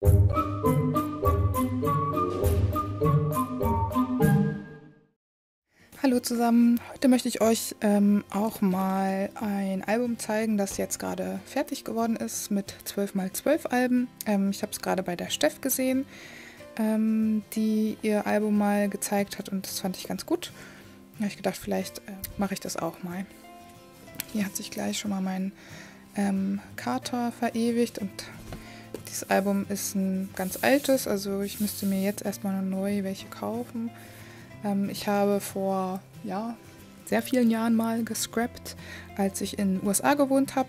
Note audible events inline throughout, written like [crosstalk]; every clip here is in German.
Hallo zusammen, heute möchte ich euch ähm, auch mal ein Album zeigen, das jetzt gerade fertig geworden ist mit 12x12 Alben. Ähm, ich habe es gerade bei der Steff gesehen, ähm, die ihr Album mal gezeigt hat und das fand ich ganz gut. Da habe ich gedacht, vielleicht äh, mache ich das auch mal. Hier hat sich gleich schon mal mein ähm, Kater verewigt und dieses Album ist ein ganz altes, also ich müsste mir jetzt erstmal neu welche kaufen. Ähm, ich habe vor ja, sehr vielen Jahren mal gescrapt, als ich in den USA gewohnt habe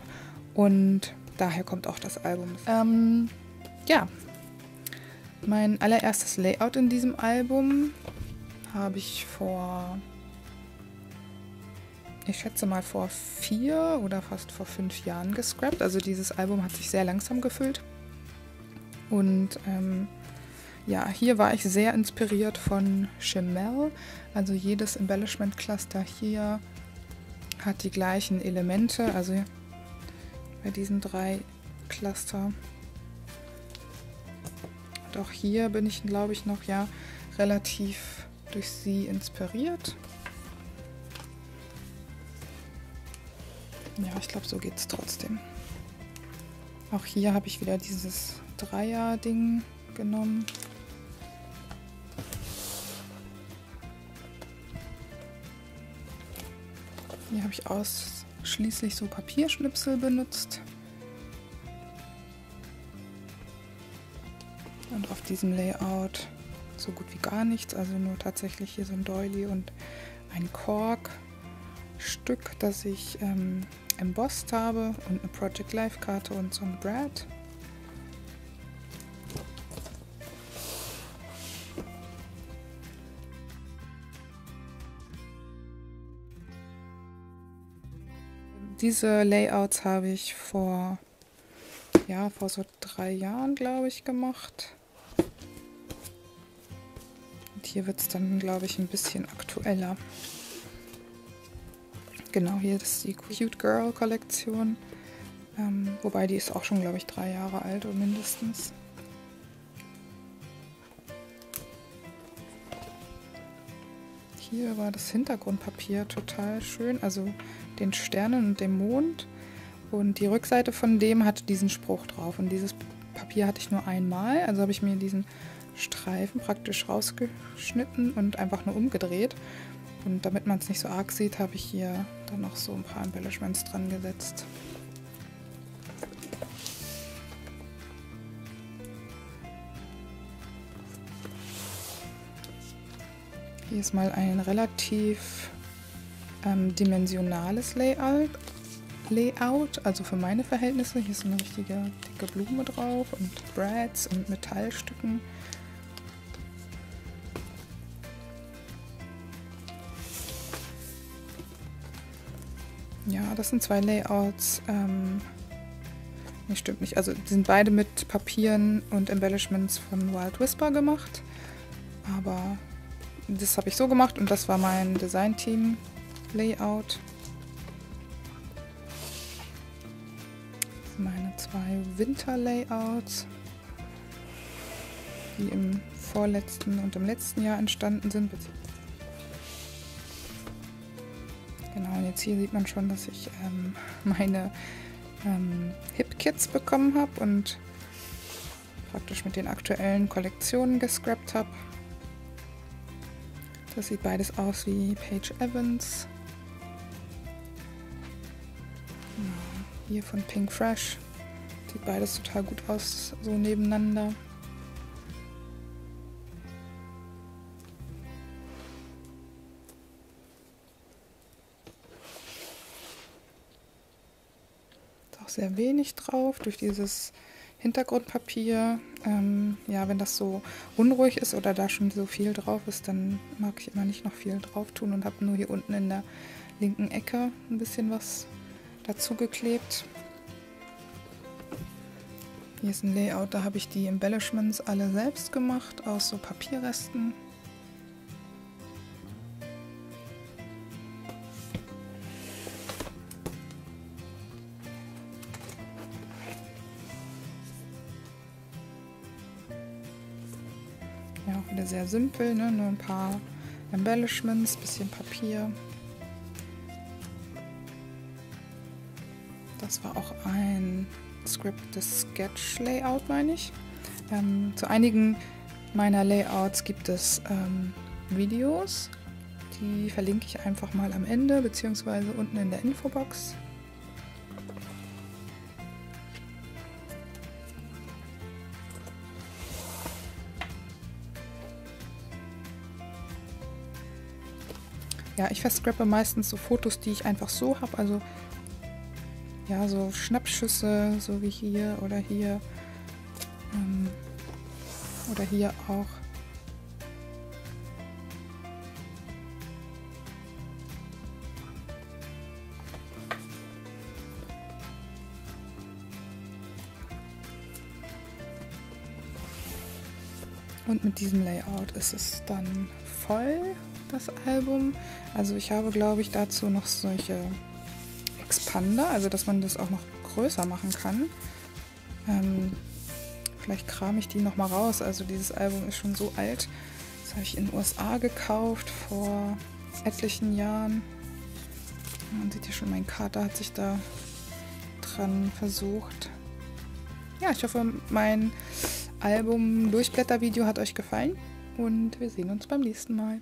und daher kommt auch das Album. Ähm, ja, mein allererstes Layout in diesem Album habe ich vor, ich schätze mal vor vier oder fast vor fünf Jahren gescrapt. Also dieses Album hat sich sehr langsam gefüllt. Und ähm, ja, hier war ich sehr inspiriert von Chimel. Also jedes Embellishment Cluster hier hat die gleichen Elemente. Also bei diesen drei Cluster. Und auch hier bin ich, glaube ich, noch ja relativ durch sie inspiriert. Ja, ich glaube, so geht es trotzdem. Auch hier habe ich wieder dieses Dreier-Ding genommen. Hier habe ich ausschließlich so Papierschnipsel benutzt. Und auf diesem Layout so gut wie gar nichts, also nur tatsächlich hier so ein Doily und ein Kork-Stück, das ich ähm, embossed habe und eine Project Life Karte und so ein Brad. Diese Layouts habe ich vor, ja, vor so drei Jahren, glaube ich, gemacht. Und hier wird es dann, glaube ich, ein bisschen aktueller. Genau, hier ist die Cute Girl Kollektion. Ähm, wobei die ist auch schon, glaube ich, drei Jahre alt oder mindestens. Hier war das Hintergrundpapier total schön. Also den Sternen und dem Mond. Und die Rückseite von dem hatte diesen Spruch drauf. Und dieses Papier hatte ich nur einmal. Also habe ich mir diesen Streifen praktisch rausgeschnitten und einfach nur umgedreht. Und damit man es nicht so arg sieht, habe ich hier dann noch so ein paar Embellishments dran gesetzt. Hier ist mal ein relativ ähm, dimensionales Layout, Layout, also für meine Verhältnisse. Hier ist eine richtige dicke Blume drauf und Brads und Metallstücken. Ja, das sind zwei Layouts. Ähm, nee, stimmt nicht. Also die sind beide mit Papieren und Embellishments von Wild Whisper gemacht. Aber das habe ich so gemacht und das war mein Design-Team Layout. Meine zwei Winter-Layouts, die im vorletzten und im letzten Jahr entstanden sind. Genau, und jetzt hier sieht man schon, dass ich ähm, [laughs] meine ähm, Hip-Kits bekommen habe und praktisch mit den aktuellen Kollektionen gescrapt habe. Das sieht beides aus wie Paige Evans. Hier von Pink Fresh. Sieht beides total gut aus, so nebeneinander. Ist auch sehr wenig drauf durch dieses Hintergrundpapier. Ähm, ja, wenn das so unruhig ist oder da schon so viel drauf ist, dann mag ich immer nicht noch viel drauf tun und habe nur hier unten in der linken Ecke ein bisschen was dazu geklebt. Hier ist ein Layout, da habe ich die Embellishments alle selbst gemacht aus so Papierresten. Wieder sehr simpel, ne? nur ein paar Embellishments, bisschen Papier. Das war auch ein Script-des Sketch-Layout, meine ich. Ähm, zu einigen meiner Layouts gibt es ähm, Videos. Die verlinke ich einfach mal am Ende, beziehungsweise unten in der Infobox. Ja, ich verscrappe meistens so Fotos, die ich einfach so habe. Also ja, so Schnappschüsse, so wie hier oder hier. Ähm, oder hier auch. Und mit diesem Layout ist es dann voll, das Album. Also ich habe, glaube ich, dazu noch solche Expander, also dass man das auch noch größer machen kann. Ähm, vielleicht kram ich die noch mal raus. Also dieses Album ist schon so alt. Das habe ich in den USA gekauft vor etlichen Jahren. Man sieht hier schon, mein Kater hat sich da dran versucht. Ja, ich hoffe, mein Album Durchblätter-Video hat euch gefallen und wir sehen uns beim nächsten Mal.